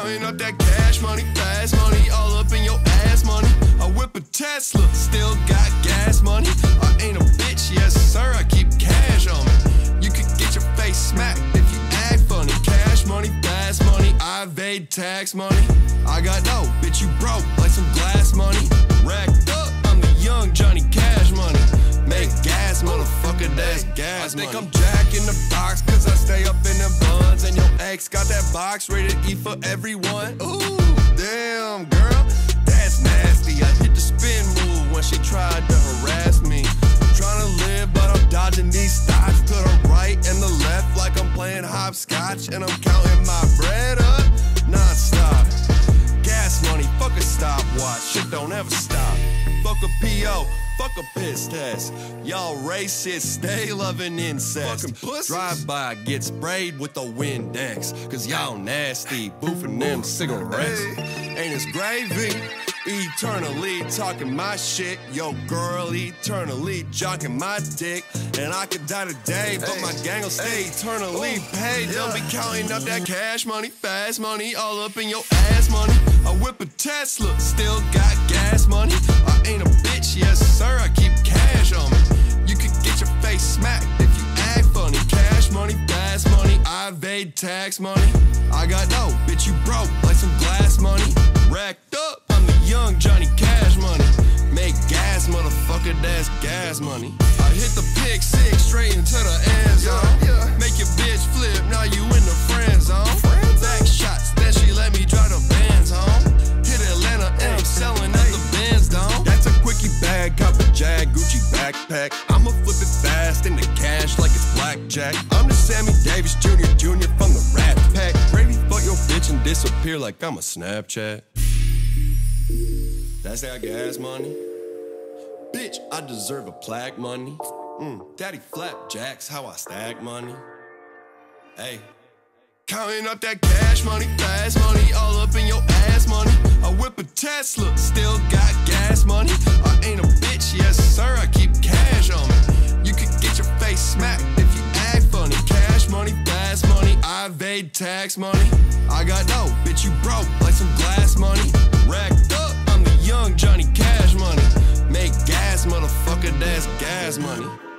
Counting up that cash money, fast money, all up in your ass money. I whip a Tesla, still got gas money. I ain't a bitch, yes sir, I keep cash on me. You could get your face smacked if you act funny. Cash money, fast money, I evade tax money. I got no, bitch, you broke like some glass money. Racked up, I'm the young Johnny Cash money. Make gas, motherfucker, that's gas I think I'm Jack in the box, ex got that box rated E for everyone. Ooh, damn, girl, that's nasty. I hit the spin move when she tried to harass me. I'm Trying to live, but I'm dodging these stocks to the right and the left like I'm playing hopscotch. And I'm counting my bread up non-stop. Gas money, fuck a stopwatch, shit don't ever stop. Fuck a PO, fuck a piss test. Y'all racist, stay loving incest. Drive by, get sprayed with the Windex. Cause y'all nasty, boofing them cigarettes. Ain't it's gravy. Eternally talking my shit, yo girl eternally jocking my dick. And I could die today, but my gang will stay eternally oh, paid. They'll be counting up that cash money, fast money, all up in your ass money. I whip a Tesla, still got gas money. I ain't a bitch, yes sir, Evade tax money. I got no, bitch, you broke like some glass money. Racked up, I'm the young Johnny Cash money. Make gas, motherfucker, that's gas money. I hit the pick six straight into the end zone. Make your bitch flip, now you in the friend zone. Back shots, then she let me drive the bands home. Hit Atlanta and I'm selling up the bands down. That's a quickie bag, cop a jag, Gucci backpack. I'ma flip it fast into cash like it's blackjack. I'm the Sammy Davis Jr. Jr. disappear like I'm a Snapchat. That's that gas money. Bitch, I deserve a plaque money. Mm, daddy flapjacks, how I stack money. Hey. Counting up that cash money, fast money, all up in your ass money. I whip a Tesla, I tax money. I got no, bitch, you broke like some glass money. Racked up, I'm the young Johnny Cash money. Make gas, motherfucker, that's gas money.